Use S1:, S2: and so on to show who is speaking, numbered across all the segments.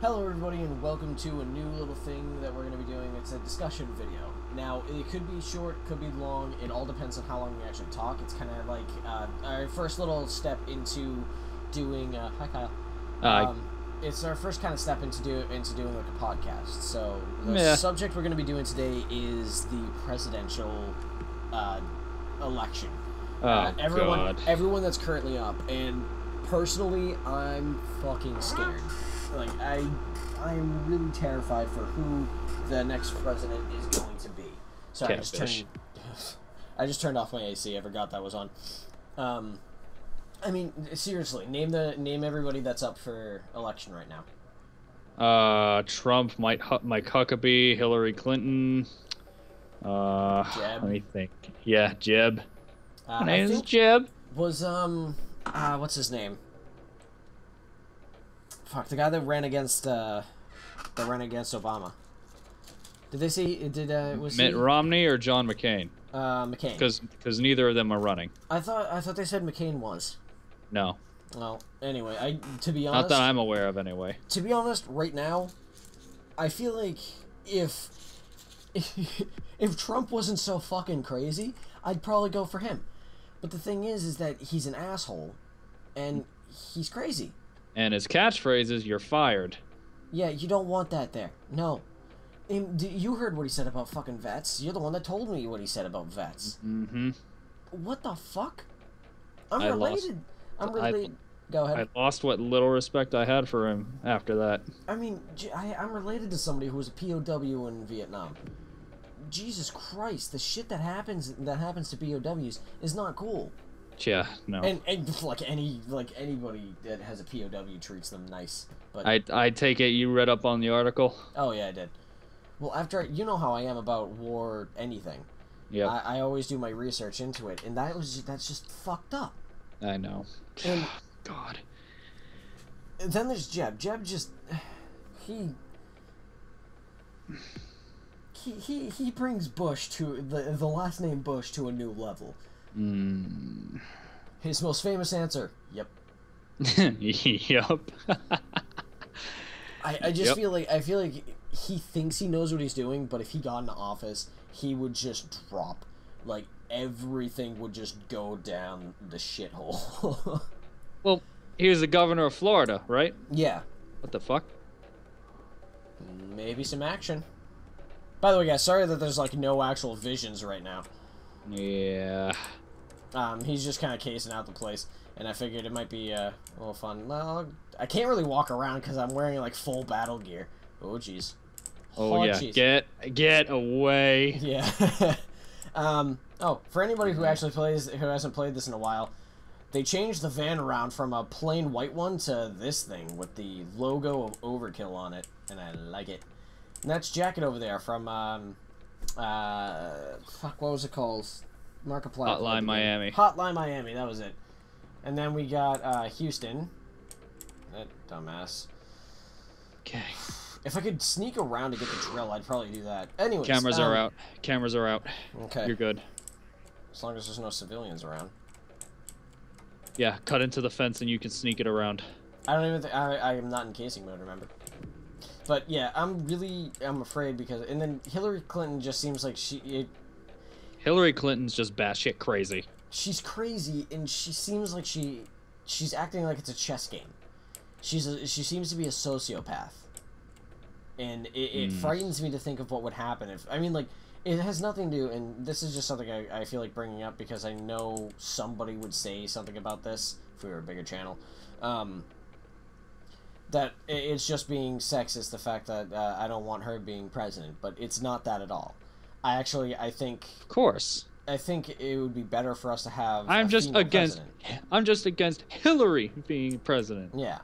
S1: Hello everybody and welcome to a new little thing that we're going to be doing. It's a discussion video. Now, it could be short, could be long, it all depends on how long we actually talk. It's kind of like uh, our first little step into doing... Uh, hi Kyle.
S2: Hi.
S1: Um, it's our first kind of step into do into doing like a podcast. So the
S2: Yeah.
S1: subject we're going to be doing today is the presidential uh, election.
S2: Oh,
S1: Uh, everyone,
S2: God.
S1: everyone that's currently up, and personally, I'm fucking scared. Like I, I'm really terrified for who the next president is going to be. Sorry, I just
S2: Catfish.
S1: turned. I just turned off my AC. I forgot that was on. Um, I mean, seriously, name the name everybody that's up for election right now.
S2: Uh, Trump, Mike, Hu- Mike Huckabee, Hillary Clinton. Uh,
S1: Jeb.
S2: let me think. Yeah, Jeb.
S1: Uh,
S2: My
S1: I
S2: name is Jeb.
S1: was um, uh, what's his name? Fuck the guy that ran against uh, that ran against Obama. Did they say did uh was
S2: Mitt
S1: he
S2: Romney or John McCain?
S1: uh McCain?
S2: Because because neither of them are running.
S1: I thought I thought they said McCain was.
S2: No,
S1: Well, anyway, I to be honest.
S2: not that I'm aware of anyway.
S1: to be honest, right now, I feel like if if Trump wasn't so fucking crazy, I'd probably go for him. But the thing is, is that he's an asshole, and he's crazy.
S2: And his catchphrase is "You're fired."
S1: Yeah, you don't want that there. No. You heard what he said about fucking vets. You're the one that told me what he said about vets.
S2: Mm-hmm.
S1: What the fuck? I'm
S2: I lost-
S1: related. I'm
S2: I-
S1: related. Go ahead.
S2: I lost what little respect I had for him after that.
S1: I mean, I, am related to somebody who was a POW in Vietnam. Jesus Christ, the shit that happens that happens to POWs is not cool.
S2: Yeah, no.
S1: And, and like any like anybody that has a POW treats them nice. But
S2: I I take it you read up on the article.
S1: oh yeah, I did. Well, after I, you know how I am about war, anything.
S2: Yeah.
S1: I, I always do my research into it, and that was that's just fucked up.
S2: I know.
S1: And
S2: God.
S1: then there's Jeb. Jeb just he he he, he brings Bush to the the last name Bush to a new level.
S2: Mm.
S1: His most famous answer, "Yep."
S2: yep.
S1: I, I just
S2: Yep.
S1: feel like I feel like he thinks he knows what he's doing, but if he got into office, he would just drop like everything would just go down the shithole.
S2: well, he was the governor of Florida, right?
S1: yeah,
S2: What the fuck?
S1: maybe some action. By the way, guys, sorry that there's like no actual visions right now.
S2: Yeah.
S1: Um, he's just kind of casing out the place, and I figured it might be uh, a little fun. Well, I can't really walk around because I'm wearing like full battle gear. Oh jeez.
S2: Oh, yeah.
S1: jeez.
S2: Get get away.
S1: Yeah. um, oh, for anybody who actually plays, who hasn't played this in a while, they changed the van around from a plain white one to this thing with the logo of Overkill on it, and I like it. And that's Jacket over there from, um, uh, fuck, what was it called? Markiplier.
S2: Hotline
S1: played the game.
S2: Miami.
S1: Hotline Miami, that was it. And then we got, uh, Houston. That dumbass.
S2: Okay.
S1: If I could sneak around to get the drill, I'd probably do that. Anyways.
S2: Cameras are
S1: um,
S2: out. Cameras are out.
S1: Okay.
S2: You're good.
S1: As long as there's no civilians around.
S2: Yeah, cut into the fence and you can sneak it around.
S1: I don't even think I, I am not in casing mode, remember? But yeah, I'm really I'm afraid because and then Hillary Clinton just seems like she it,
S2: Hillary Clinton's just batshit crazy.
S1: she's crazy and she seems like she she's acting like it's a chess game. She's a, she seems to be a sociopath, and it, it
S2: Hmm.
S1: frightens me to think of what would happen if I mean like it has nothing to do and this is just something I, I feel like bringing up because I know somebody would say something about this if we were a bigger channel. Um, that it's just being sexist the fact that uh, I don't want her being president, but it's not that at all. I actually I think
S2: Of course.
S1: I think it would be better for us to have.
S2: I'm
S1: a
S2: just against
S1: president.
S2: I'm just against Hillary being president.
S1: Yeah,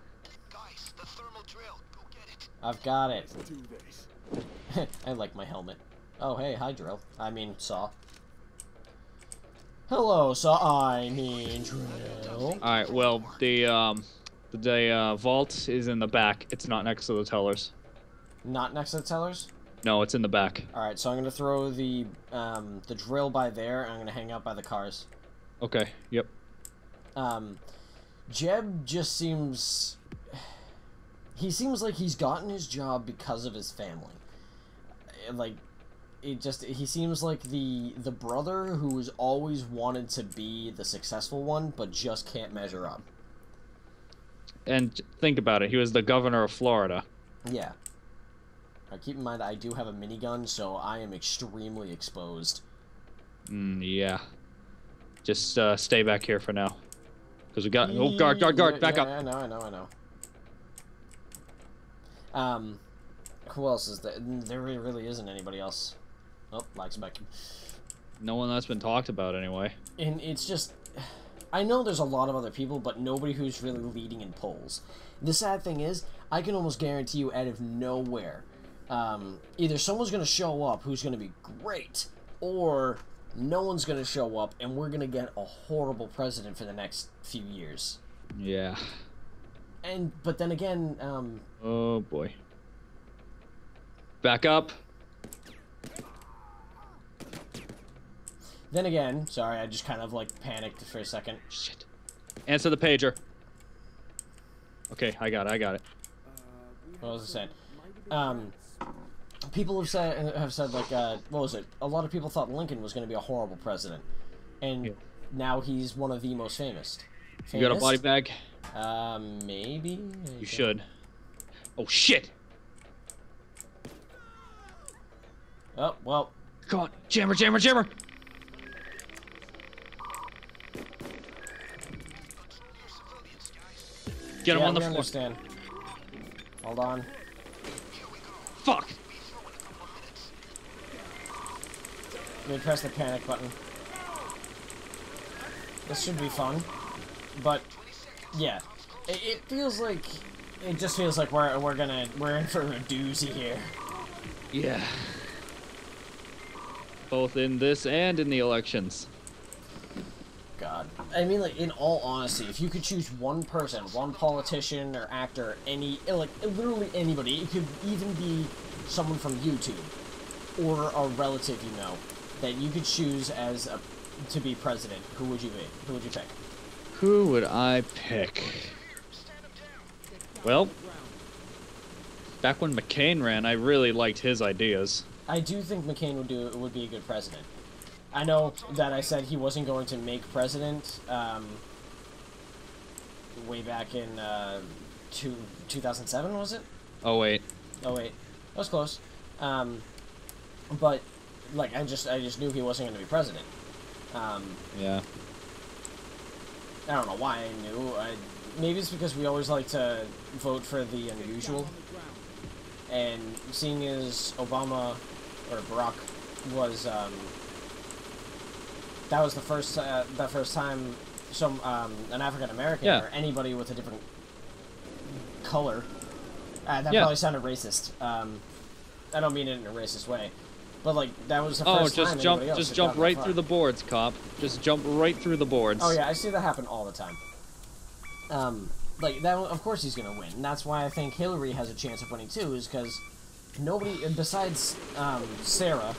S3: Guys, the thermal drill. Go get it.
S1: I've got it. I like my helmet. Oh hey, hi drill. I mean saw. Hello, saw. I mean drill.
S2: Alright, well the um the uh, vault is in the back. It's not next to the tellers.
S1: Not next to the tellers.
S2: No, it's in the back.
S1: All right, so I'm gonna throw the um, the drill by there. I'm gonna hang out by the cars.
S2: Okay. Yep.
S1: Um, Jeb just seems he seems like he's gotten his job because of his family. Uh, Like, it just he seems like the the brother who has always wanted to be the successful one, but just can't measure up.
S2: And think about it. He was the governor of Florida.
S1: Yeah. Now, keep in mind, I do have a minigun, so I am extremely exposed.
S2: Mm, yeah. Just uh, stay back here for now. Because we got. Oh, guard, guard, guard. Back
S1: yeah,
S2: up.
S1: I know, I know, I know. Um, who else is there? There really, isn't anybody else. Oh, like spec.
S2: No one that's been talked about anyway.
S1: And it's just, I know there's a lot of other people, but nobody who's really leading in polls. The sad thing is, I can almost guarantee you, out of nowhere, um, either someone's going to show up who's going to be great, or no one's going to show up, and we're going to get a horrible president for the next few years.
S2: Yeah.
S1: And but then again, um,
S2: Oh boy. Back up.
S1: then again, sorry, I just kind of like panicked for a second.
S2: Shit. Answer the pager. Okay, I got it. I got it.
S1: What was I saying? Um, people have said have said like uh, what was it? A lot of people thought Lincoln was going to be a horrible president, and
S2: Yeah.
S1: now he's one of the most famous.
S2: You got a body bag?
S1: Um, maybe.
S2: You should. Oh shit!
S1: Oh well.
S2: Come on, jammer, jammer, jammer! Get him
S1: yeah,
S2: on the floor.
S1: understand. Hold on.
S2: Fuck!
S1: Me press the panic button. This should be fun, but yeah, it, it feels like it just feels like we're we're gonna we're in for a doozy here.
S2: Yeah. Both in this and in the elections.
S1: God, I mean, like in all honesty, if you could choose one person, one politician or actor, any like literally anybody, it could even be someone from YouTube or a relative you know that you could choose as a to be president. Who would you be? Who would you pick?
S2: Who would I pick? Well, back when McCain ran, I really liked his ideas.
S1: I do think McCain would do it would be a good president. I know that I said he wasn't going to make president um, way back in uh, two, 2007, was it?
S2: Oh wait,
S1: Oh wait, that was close. Um, but like I just I just knew he wasn't going to be president. Um,
S2: yeah.
S1: I don't know why I knew. I, maybe it's because we always like to vote for the unusual. And seeing as Obama or Barack was um, that was the first uh, the first time some um, an African American
S2: Yeah.
S1: or anybody with a different color. Uh, that
S2: Yeah.
S1: probably sounded racist. Um, I don't mean it in a racist way, but like that was the
S2: Oh, just
S1: time
S2: jump, just jump right through the boards, cop. Just jump right through the boards.
S1: Oh yeah, I see that happen all the time. Um, like that, of course he's gonna win. And that's why I think Hillary has a chance of winning too, is because nobody besides um, Sarah,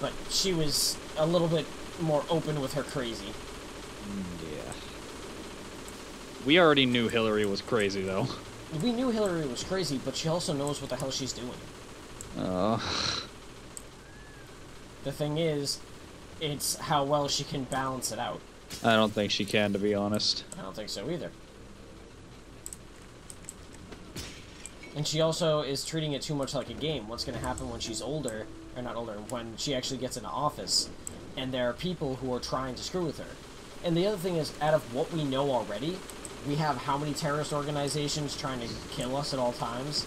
S1: but she was a little bit more open with her crazy.
S2: Yeah. We already knew Hillary was crazy, though.
S1: We knew Hillary was crazy, but she also knows what the hell she's doing.
S2: Uh,
S1: The thing is, it's how well she can balance it out.
S2: I don't think she can, to be honest.
S1: I don't think so either. And she also is treating it too much like a game. What's going to happen when she's older, or not older, when she actually gets into office, and there are people who are trying to screw with her. And the other thing is, out of what we know already, we have how many terrorist organizations trying to kill us at all times.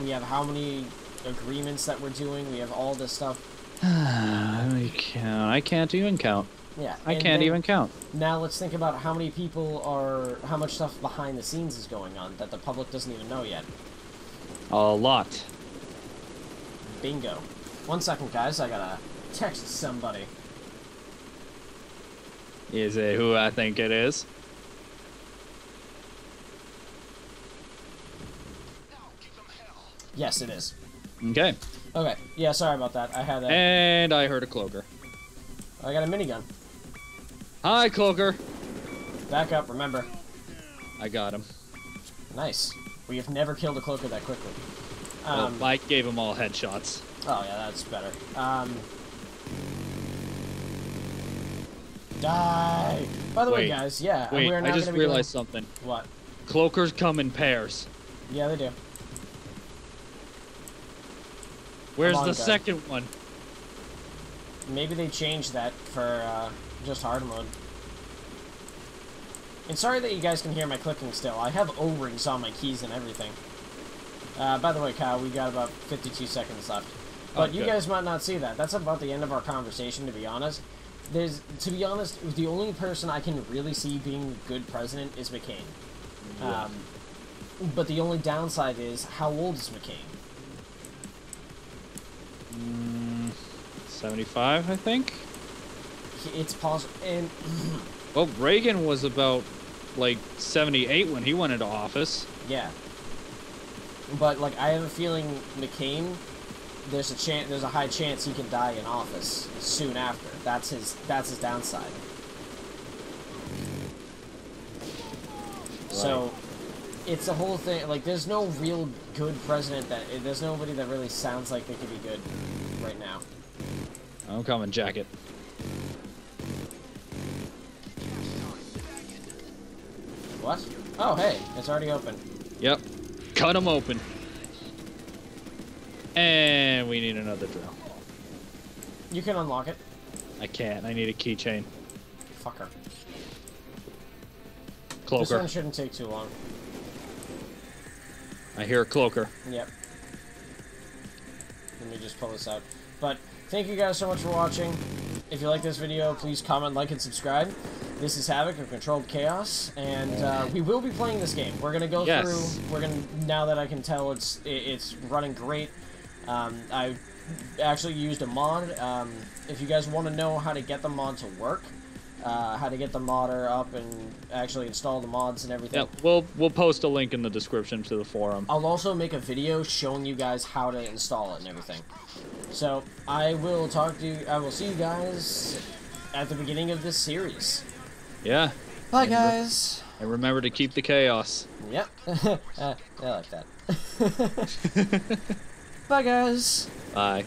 S1: We have how many agreements that we're doing. We have all this stuff.
S2: I can't. I can't even count.
S1: Yeah,
S2: I can't
S1: then-
S2: even count.
S1: Now let's think about how many people are, how much stuff behind the scenes is going on that the public doesn't even know yet.
S2: A lot.
S1: Bingo. One second, guys. I gotta text somebody.
S2: Is it who I think it is?
S3: Now give them hell.
S1: Yes, it is.
S2: Okay.
S1: Okay. Yeah, sorry about that. I had a,
S2: And I heard a cloaker.
S1: I got a minigun.
S2: Hi, cloaker.
S1: Back up. Remember.
S2: I got him.
S1: Nice. We have never killed a cloaker that quickly.
S2: Well,
S1: Um,
S2: Mike gave them all headshots.
S1: Oh yeah, that's better. Um, die. By the way, guys, yeah,
S2: Wait,
S1: we're
S2: I just realized
S1: doing...
S2: something.
S1: what?
S2: Cloakers come in pairs.
S1: Yeah, they do.
S2: Where's
S1: on,
S2: the
S1: guys.
S2: second one?
S1: Maybe they changed that for uh, just hard mode. And sorry that you guys can hear my clicking still. I have O-rings on my keys and everything. Uh, by the way, Kyle, we got about 52 seconds left. But
S2: Oh,
S1: you guys might not see that. That's about the end of our conversation, to be honest. There's, to be honest, the only person I can really see being a good president is McCain.
S2: Yeah.
S1: Um, but the only downside is, how old is McCain?
S2: 75, I think.
S1: It's possible, and
S2: Well, Reagan was about like 78 when he went into office.
S1: Yeah. But like I have a feeling McCain there's a chance there's a high chance he can die in office soon after. That's his that's his downside. So it's a whole thing like there's no real good president that there's nobody that really sounds like they could be good right now.
S2: I'm coming, jacket.
S1: What? Oh hey, it's already open.
S2: Yep. Cut them open. And we need another drill.
S1: You can unlock it.
S2: I can't. I need a keychain.
S1: Fucker.
S2: Cloaker.
S1: This one shouldn't take too long.
S2: I hear a cloaker.
S1: Yep. Let me just pull this out. But thank you guys so much for watching. If you like this video, please comment, like, and subscribe. This is Havoc of Controlled Chaos, and uh, we will be playing this game. We're gonna go
S2: Yes.
S1: through. We're gonna now that I can tell it's it's running great. Um, I actually used a mod. Um, if you guys want to know how to get the mod to work, uh, how to get the modder up and actually install the mods and everything.
S2: Yep. We'll we'll post a link in the description to the forum.
S1: I'll also make a video showing you guys how to install it and everything. So I will talk to you. I will see you guys at the beginning of this series.
S2: Yeah.
S1: Bye,
S2: And re-
S1: guys.
S2: And remember to keep the chaos.
S1: Yep. uh, I like that. Bye, guys.
S2: Bye.